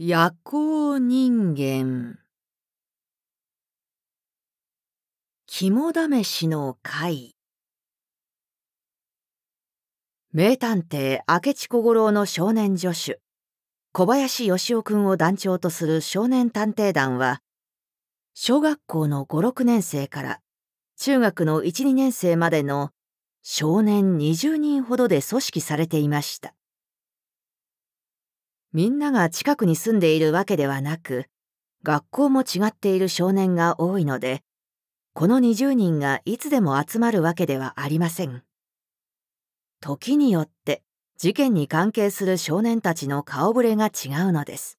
夜行人間。肝試しの会。名探偵明智小五郎の少年助手。小林義雄君を団長とする少年探偵団は小学校の56年生から中学の12年生までの少年20人ほどで組織されていました。みんなが近くに住んでいるわけではなく、学校も違っている少年が多いので、この20人がいつでも集まるわけではありません。時によって事件に関係する少年たちの顔ぶれが違うのです。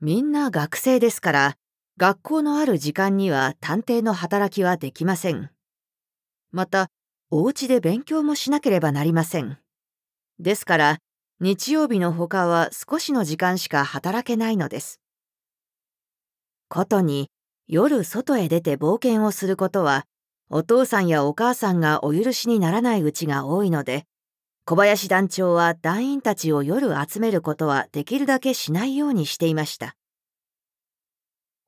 みんな学生ですから、学校のある時間には探偵の働きはできません。また、お家で勉強もしなければなりません。ですから、日曜日の他は少しの時間しか働けないのです。ことに夜外へ出て冒険をすることはお父さんやお母さんがお許しにならないうちが多いので小林団長は団員たちを夜集めることはできるだけしないようにしていました。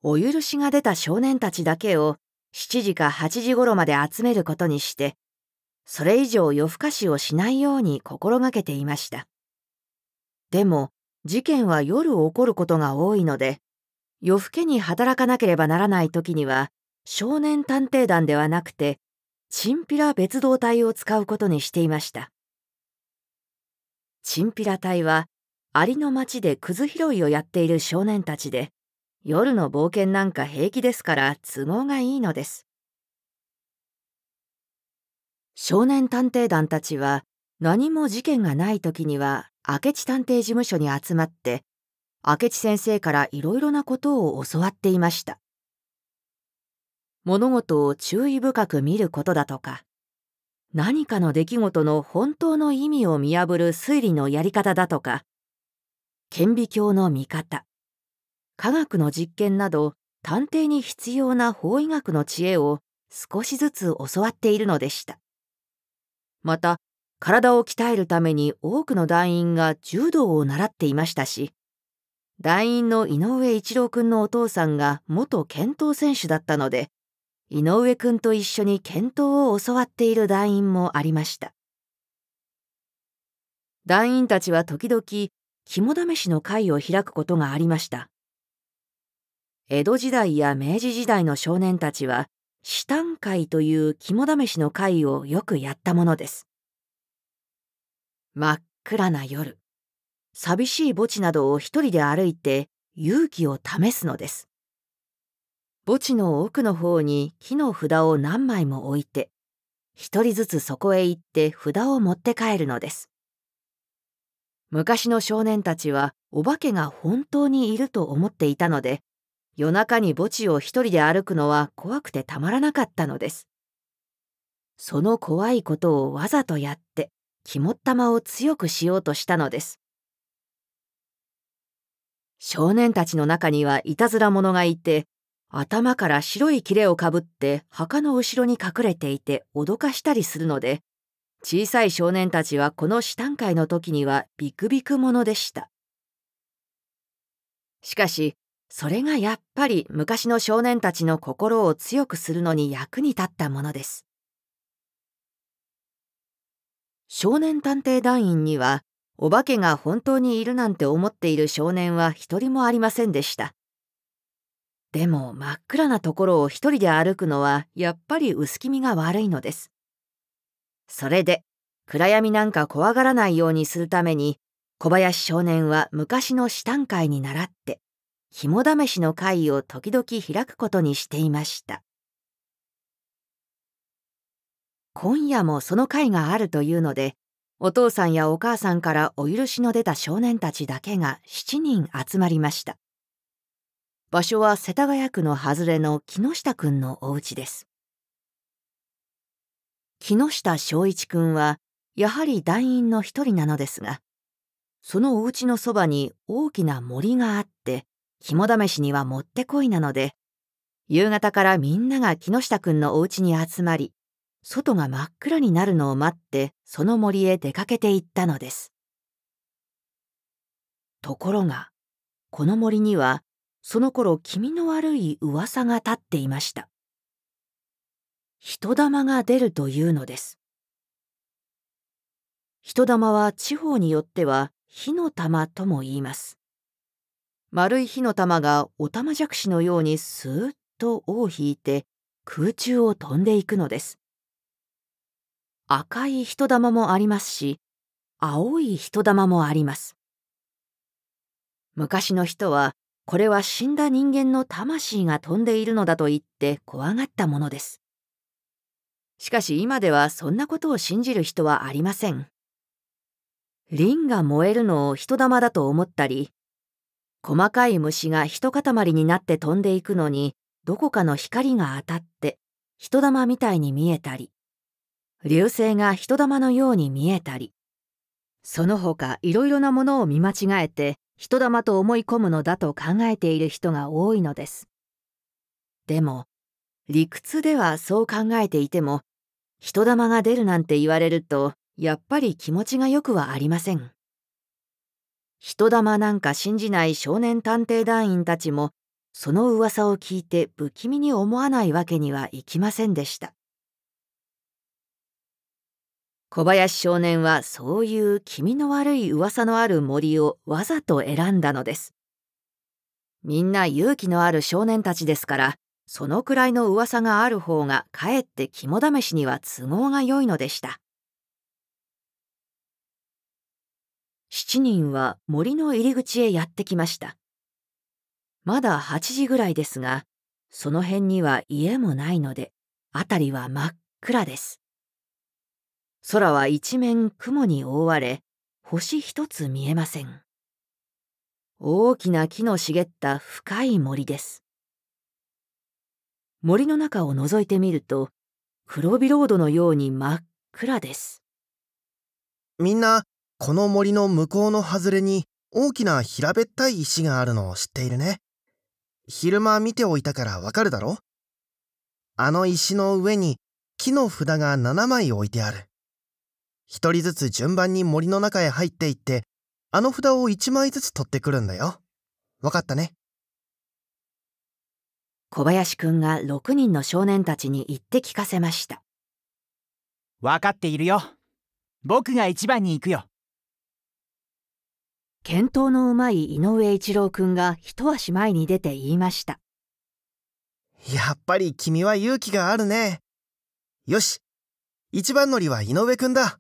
お許しが出た少年たちだけを7時か8時頃まで集めることにしてそれ以上夜更かしをしないように心がけていました。でも事件は夜起こることが多いので夜更けに働かなければならない時には少年探偵団ではなくてチンピラ別動隊を使うことにしていました。チンピラ隊はアリの町でくず拾いをやっている少年たちで夜の冒険なんか平気ですから都合がいいのです。少年探偵団たちは何も事件がない時には明智探偵事務所に集まって明智先生からいろいろなことを教わっていました。物事を注意深く見ることだとか何かの出来事の本当の意味を見破る推理のやり方だとか顕微鏡の見方科学の実験など探偵に必要な法医学の知恵を少しずつ教わっているのでした。また体を鍛えるために多くの団員が柔道を習っていましたし、団員の井上一郎くんのお父さんが元剣闘選手だったので、井上くんと一緒に剣闘を教わっている団員もありました。団員たちは時々肝試しの会を開くことがありました。江戸時代や明治時代の少年たちは、死誕会という肝試しの会をよくやったものです。真っ暗な夜。寂しい墓地などを一人で歩いて勇気を試すのです。墓地の奥の方に木の札を何枚も置いて一人ずつそこへ行って札を持って帰るのです。昔の少年たちはお化けが本当にいると思っていたので夜中に墓地を一人で歩くのは怖くてたまらなかったのです。その怖いことをわざとやって肝っ玉を強くしようとしたのです。少年たちの中にはいたずら者がいて、頭から白い切れをかぶって墓の後ろに隠れていて脅かしたりするので、小さい少年たちはこの死誕会の時にはビクビク者でした。しかし、それがやっぱり昔の少年たちの心を強くするのに役に立ったものです。少年探偵団員にはお化けが本当にいるなんて思っている少年は一人もありませんでした。でも真っ暗なところを一人で歩くのはやっぱり薄気味が悪いのです。それで暗闇なんか怖がらないようにするために小林少年は昔の死誕会に倣って肝試しの会を時々開くことにしていました。今夜もその会があるというので、お父さんやお母さんからお許しの出た少年たちだけが7人集まりました。場所は世田谷区の外れの木下くんのお家です。木下正一くんは、やはり団員の一人なのですが、そのお家のそばに大きな森があって、肝試しにはもってこいなので、夕方からみんなが木下くんのお家に集まり、外が真っ暗になるのを待ってその森へ出かけていったのです。ところがこの森にはその頃気味の悪い噂が立っていました。人玉が出るというのです。人玉は地方によっては火の玉とも言います。丸い火の玉がおたまじゃくしのようにスーッと尾を引いて空中を飛んでいくのです。赤い人玉もありますし青い人玉もあります。昔の人はこれは死んだ人間の魂が飛んでいるのだと言って怖がったものです。しかし今ではそんなことを信じる人はありません。リンが燃えるのを人玉だと思ったり細かい虫が一塊になって飛んでいくのにどこかの光が当たって人玉みたいに見えたり。流星が人玉のように見えたりその他いろいろなものを見間違えて人玉と思い込むのだと考えている人が多いのです。でも理屈ではそう考えていても人玉が出るなんて言われるとやっぱり気持ちがよくはありません。人玉なんか信じない少年探偵団員たちもその噂を聞いて不気味に思わないわけにはいきませんでした。小林少年はそういう気味の悪い噂のある森をわざと選んだのです。みんな勇気のある少年たちですからそのくらいの噂がある方がかえって肝試しには都合が良いのでした。7人は森の入り口へやってきました。まだ8時ぐらいですが、その辺には家もないので、辺りは真っ暗です。空は一面雲に覆われ、星一つ見えません。大きな木の茂った深い森です。森の中を覗いてみると、黒ビロードのように真っ暗です。みんな、この森の向こうの外れに大きな平べったい石があるのを知っているね。昼間見ておいたからわかるだろ？あの石の上に木の札が7枚置いてある。一人ずつ順番に森の中へ入っていって、あの札を1枚ずつ取ってくるんだよ。わかったね。小林くんが6人の少年たちに言って聞かせました。わかっているよ。僕が一番に行くよ。検討のうまい井上一郎くんが一足前に出て言いました。やっぱり君は勇気があるね。よし、一番乗りは井上くんだ。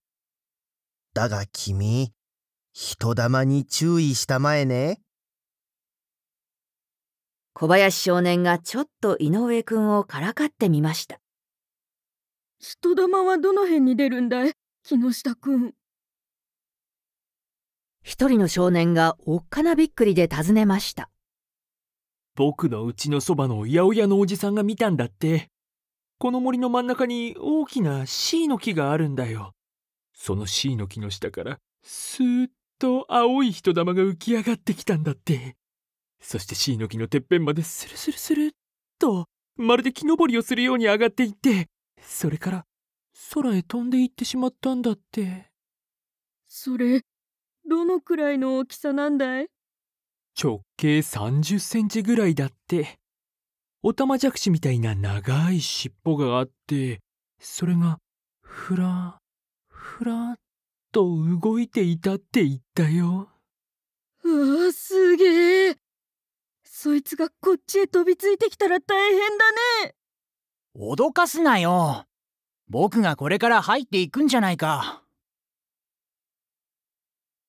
だが君、人玉に注意したまえね。小林少年がちょっと井上くんをからかってみました。人玉はどの辺に出るんだい？木下くん。一人の少年がおっかなびっくりで尋ねました。僕の家のそばの八百屋のおじさんが見たんだって。この森の真ん中に大きなシイの木があるんだよ。そのシイの木の下からスーッと青い人玉が浮き上がってきたんだって。そしてシイの木のてっぺんまでスルスルスルっとまるで木登りをするように上がっていってそれから空へ飛んでいってしまったんだって。それどのくらいの大きさなんだい？直径30センチぐらいだって。オタマジャクシみたいな長い尻尾があって、それがふら、ふらっと動いていたって言ったよ。うわ、すげえ。そいつがこっちへ飛びついてきたら大変だね。脅かすなよ。僕がこれから入っていくんじゃないか。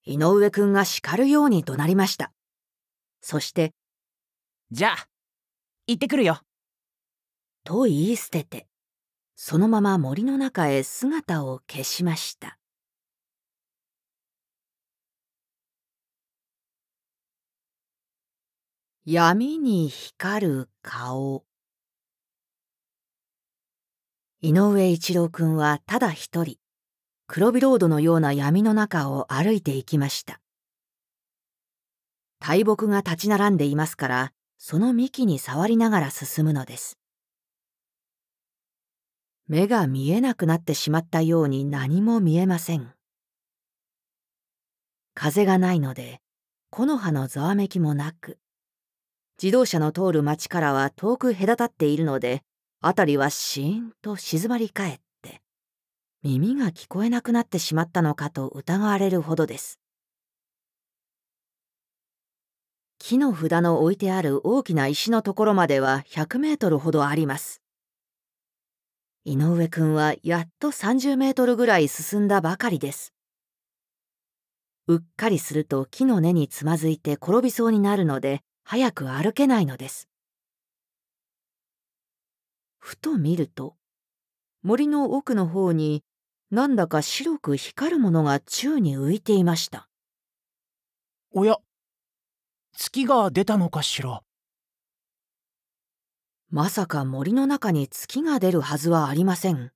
井上くんが叱るように怒鳴りました。そして、じゃあ、行ってくるよ。と言い捨てて、そのまま森の中へ姿を消しました。闇に光る顔井上一郎くんはただ一人黒ビロードのような闇の中を歩いていきました。大木が立ち並んでいますから、その幹に触りながら進むのです。目が見えなくなってしまったように何も見えません。風がないので、木の葉のざわめきもなく自動車の通る街からは遠く隔たっているので辺りはシーンと静まり返って耳が聞こえなくなってしまったのかと疑われるほどです木の札の置いてある大きな石のところまでは100メートルほどあります井上くんはやっと30メートルぐらい進んだばかりですうっかりすると木の根につまずいて転びそうになるので早く歩けないのです。ふと見ると森の奥の方になんだか白く光るものが宙に浮いていました。おや月が出たのかしら？まさか森の中に月が出るはずはありません。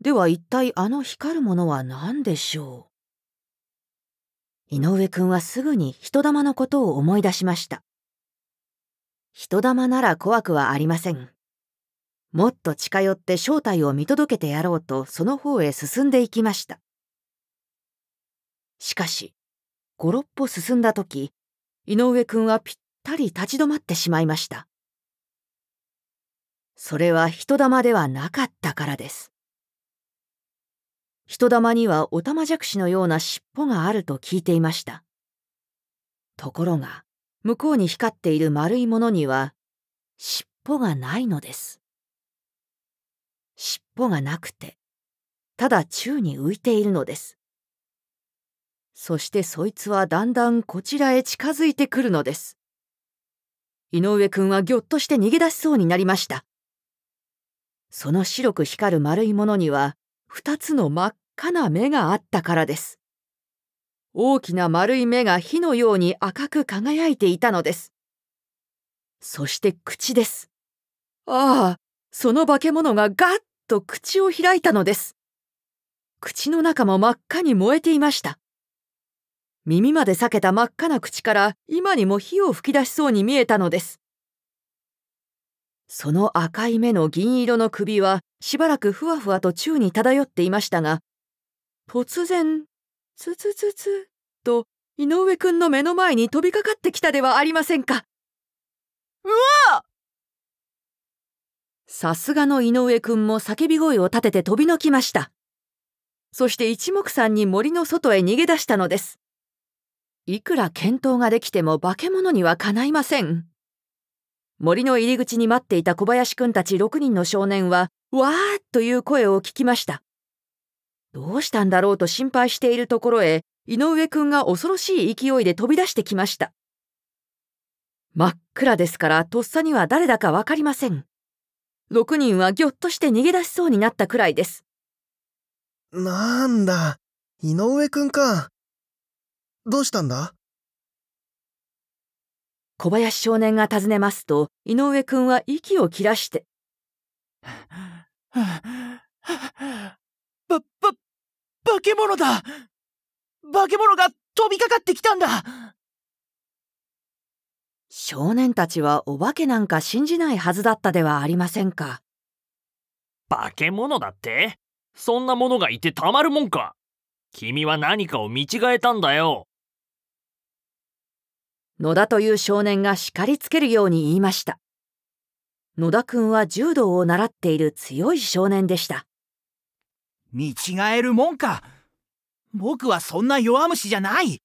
では一体あの光るものは何でしょう？井上くんはすぐに人玉のことを思い出しました。人玉なら怖くはありません。もっと近寄って正体を見届けてやろうとその方へ進んでいきました。しかし、五六歩進んだ時、井上くんはぴったり立ち止まってしまいました。それは人玉ではなかったからです。人玉にはオタマジャクシのような尻尾があると聞いていました。ところが、向こうに光っている丸いものには、尻尾がないのです。尻尾がなくて、ただ宙に浮いているのです。そしてそいつはだんだんこちらへ近づいてくるのです。井上くんはぎょっとして逃げ出しそうになりました。その白く光る丸いものには、二つの真っかな目があったからです。大きな丸い目が火のように赤く輝いていたのです。そして口です。ああ、その化け物がガッと口を開いたのです。口の中も真っ赤に燃えていました。耳まで裂けた真っ赤な口から今にも火を吹き出しそうに見えたのです。その赤い目の銀色の首はしばらくふわふわと宙に漂っていましたが、突然、つつつつと井上くんの目の前に飛びかかってきたではありませんか。うわさすがの井上くんも叫び声を立てて飛びのきました。そして一目散に森の外へ逃げ出したのです。いくら見当ができても化け物にはかないません。森の入り口に待っていた小林くんたち6人の少年は、わーっという声を聞きました。どうしたんだろうと心配しているところへ、井上くんが恐ろしい勢いで飛び出してきました。真っ暗ですからとっさには誰だかわかりません。6人はぎょっとして逃げ出しそうになったくらいです。なんだ、井上くんか。どうしたんだ？小林少年が尋ねますと、井上くんは息を切らして。ば、ば、化け物だ化け物が飛びかかってきたんだ少年たちはお化けなんか信じないはずだったではありませんか。化け物だって?そんなものがいてたまるもんか君は何かを見違えたんだよ。野田という少年が叱りつけるように言いました。野田くんは柔道を習っている強い少年でした。見違えるもんか。僕はそんな弱虫じゃない。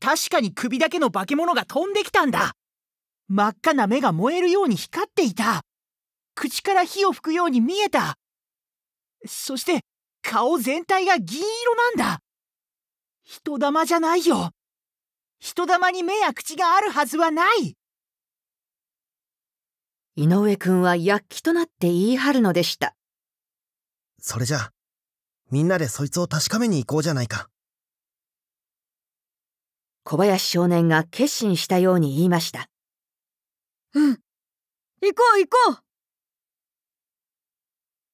確かに首だけの化け物が飛んできたんだ。真っ赤な目が燃えるように光っていた。口から火を吹くように見えた。そして顔全体が銀色なんだ。人玉じゃないよ。人玉に目や口があるはずはない井上くんは躍起となって言い張るのでしたそれじゃみんなでそいつを確かめに行こうじゃないか。小林少年が決心したように言いました。うん。行こう行こう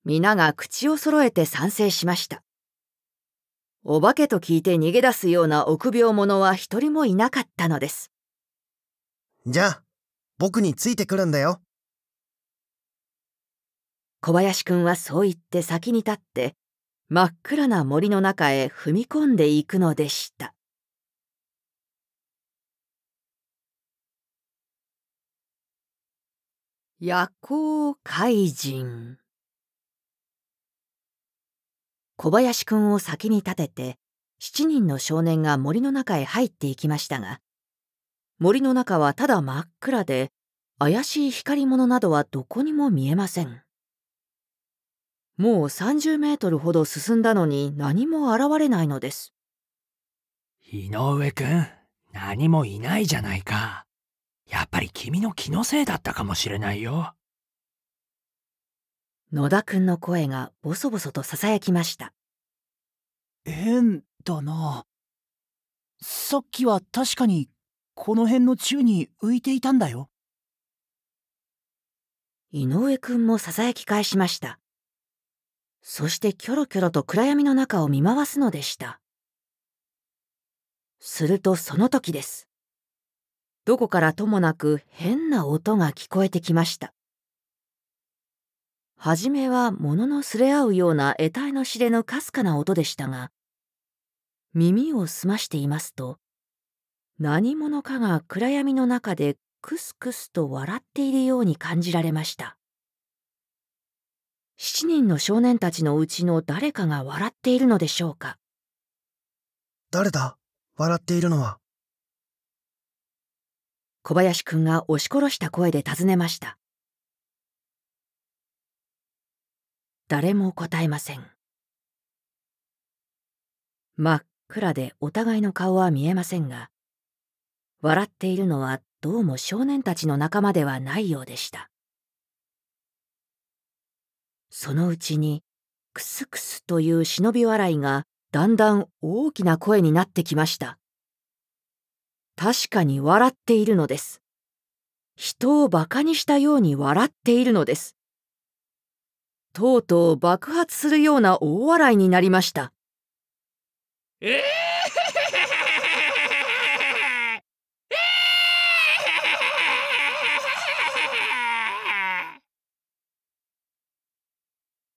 皆が口を揃えて賛成しました。お化けと聞いて逃げ出すような臆病者は一人もいなかったのです。じゃあ、僕についてくるんだよ。小林くんはそう言って先に立って、真っ暗な森の中へ踏み込んでいくのでした。夜行怪人。小林くんを先に立てて7人の少年が森の中へ入っていきましたが森の中はただ真っ暗で怪しい光り物などはどこにも見えません。もう30メートルほど進んだのに何も現れないのです。井上くん何もいないじゃないか。やっぱり君の気のせいだったかもしれないよ。野田くんの声がボソボソと囁きました。変だな。さっきは確かにこの辺の宙に浮いていたんだよ。井上くんも囁き返しました。そしてキョロキョロと暗闇の中を見回すのでした。するとその時です。どこからともなく変な音が聞こえてきました。はじめは物のすれ合うような得体の知れぬかすかな音でしたが、耳を澄ましていますと、何者かが暗闇の中でクスクスと笑っているように感じられました。七人の少年たちのうちの誰かが笑っているのでしょうか？誰だ？笑っているのは。小林くんが押し殺した声で尋ねました。誰も答えません。真っ暗でお互いの顔は見えませんが、笑っているのはどうも少年たちの仲間ではないようでした。そのうちに、クスクスという忍び笑いがだんだん大きな声になってきました。確かに笑っているのです。人を馬鹿にしたように笑っているのです。とうとう爆発するような大笑いになりました。え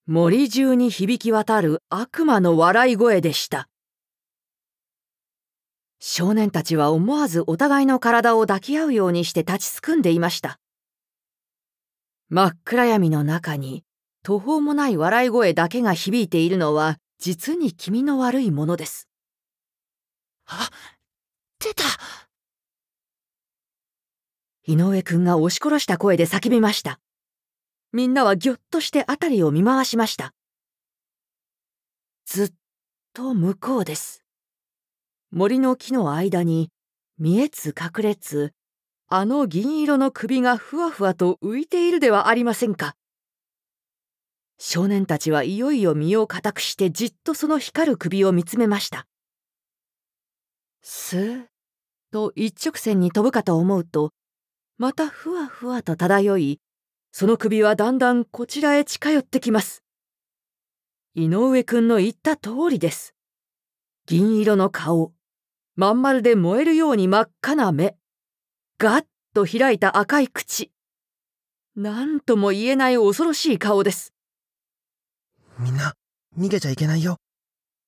森中に響き渡る悪魔の笑い声でした。少年たちは思わずお互いの体を抱き合うようにして立ちすくんでいました。真っ暗闇の中に途方もない笑い声だけが響いているのは実に気味の悪いものです。あ、出た井上くんが押し殺した声で叫びました。みんなはぎょっとして辺りを見回しました。ずっと向こうです。森の木の間に見えつ隠れつあの銀色の首がふわふわと浮いているではありませんか。少年たちはいよいよ身を固くしてじっとその光る首を見つめました。スーッと一直線に飛ぶかと思うと、またふわふわと漂い、その首はだんだんこちらへ近寄ってきます。井上くんの言った通りです。銀色の顔、まん丸で燃えるように真っ赤な目、ガッと開いた赤い口。なんとも言えない恐ろしい顔です。みんな、逃げちゃいけないよ。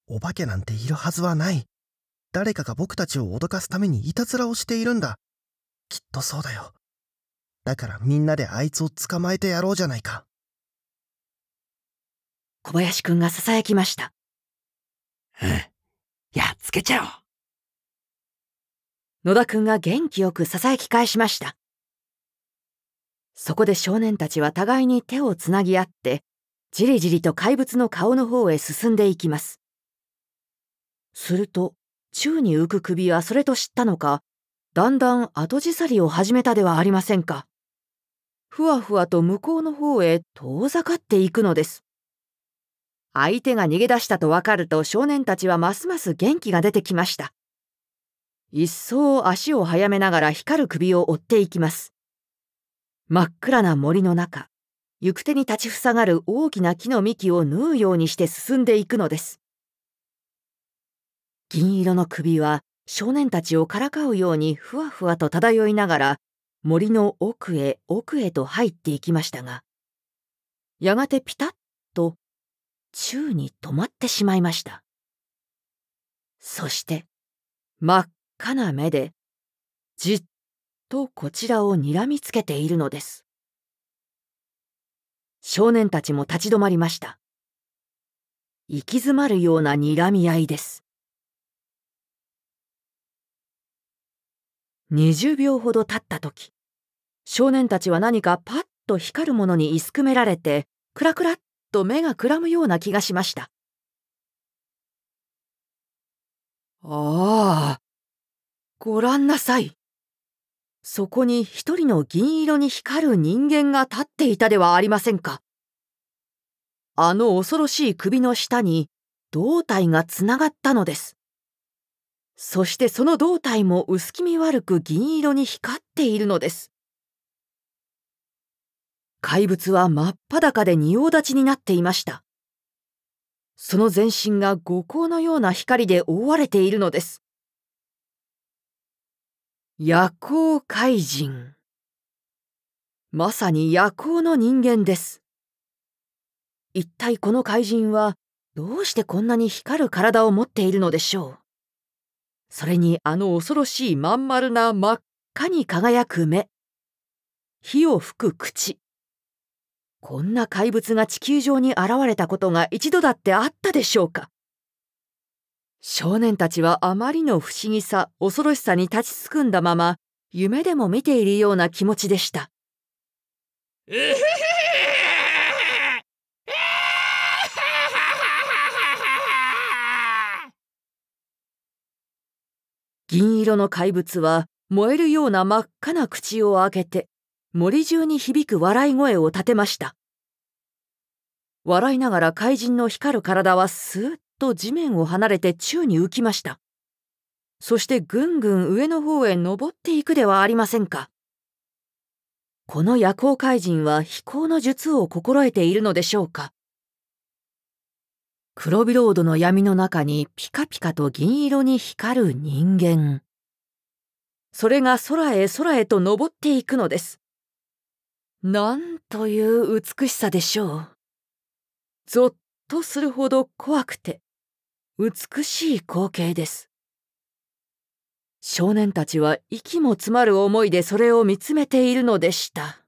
お化けなんているはずはない。誰かが僕たちを脅かすためにいたずらをしているんだ。きっとそうだよ。だからみんなであいつを捕まえてやろうじゃないか。小林くんが囁きました。うん。やっつけちゃおう。野田くんが元気よく囁き返しました。そこで少年たちは互いに手をつなぎ合って、じりじりと怪物の顔の方へ進んでいきます。すると、宙に浮く首はそれと知ったのか、だんだん後じさりを始めたではありませんか。ふわふわと向こうの方へ遠ざかっていくのです。相手が逃げ出したとわかると少年たちはますます元気が出てきました。一層足を速めながら光る首を追っていきます。真っ暗な森の中、行く手に立ちふさがる大きな木の幹を縫うようにして進んでいくのです。銀色の首は少年たちをからかうようにふわふわと漂いながら森の奥へ奥へと入っていきましたが、やがてピタッと宙に止まってしまいました。そして、真っかな目でじっとこちらをにらみつけているのです。少年たちも立ち止まりました。行き詰まるような睨み合いです。20秒ほど経った時、少年たちは何かパッと光るものにいすくめられて、クラクラっと目がくらむような気がしました。ああ、ご覧なさい。そこに一人の銀色に光る人間が立っていたではありませんか。あの恐ろしい首の下に胴体がつながったのです。そしてその胴体も薄気味悪く銀色に光っているのです。怪物は真っ裸で仁王立ちになっていました。その全身が五光のような光で覆われているのです。夜行怪人。まさに夜行の人間です。一体この怪人はどうしてこんなに光る体を持っているのでしょう？それにあの恐ろしいまん丸な真っ赤に輝く目。火を吹く口。こんな怪物が地球上に現れたことが一度だってあったでしょうか？少年たちはあまりの不思議さ、恐ろしさに立ちすくんだまま、夢でも見ているような気持ちでした。銀色の怪物は燃えるような真っ赤な口を開けて森中に響く笑い声を立てました。笑いながら怪人の光る体はスーッと地面を離れて宙に浮きました。そしてぐんぐん上の方へ登っていくではありませんか。この夜行怪人は飛行の術を心得ているのでしょうか。黒ビロードの闇の中にピカピカと銀色に光る人間。それが空へ空へと登っていくのです。なんという美しさでしょう。ぞっとするほど怖くて、美しい光景です。少年たちは息も詰まる思いでそれを見つめているのでした。